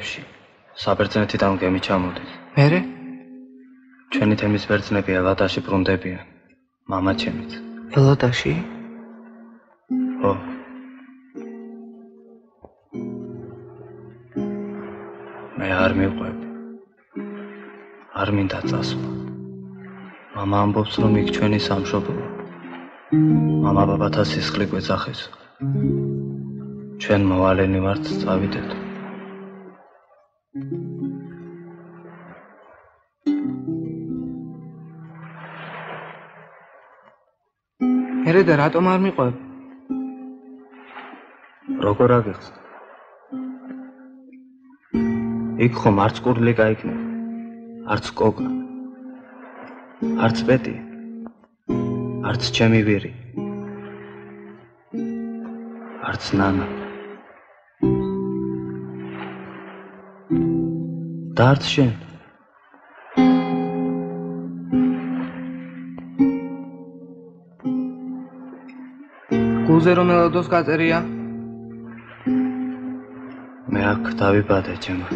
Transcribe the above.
დღეებში საბერძნეთიდან გემი ჩამოდის. მერე? ჩვენი თემის ბერძნები ელადაში ბრუნდებიან. мама ჩემიც. ელადაში? ო. მე არ მიყვებ. არ მინდა წასვლა. мама ამბობს რომ იქ ჩვენი სამშობლოა. мама ბაბათა სისხლი გვეძახეს. ჩვენ მოვალენი ვართ წავიდეთ. მერე და რატომ არ მიყვებ? როგორ აგიხსნა? იქ ხომ არც კურლი გაიქნება. არც კოგა. არც პეტი. არც ჩემი ვირი. არც ნანა. და არც შენ. გულზე რომ ელოდოს გაწერია? მე აქ დავიბადე ჩემო.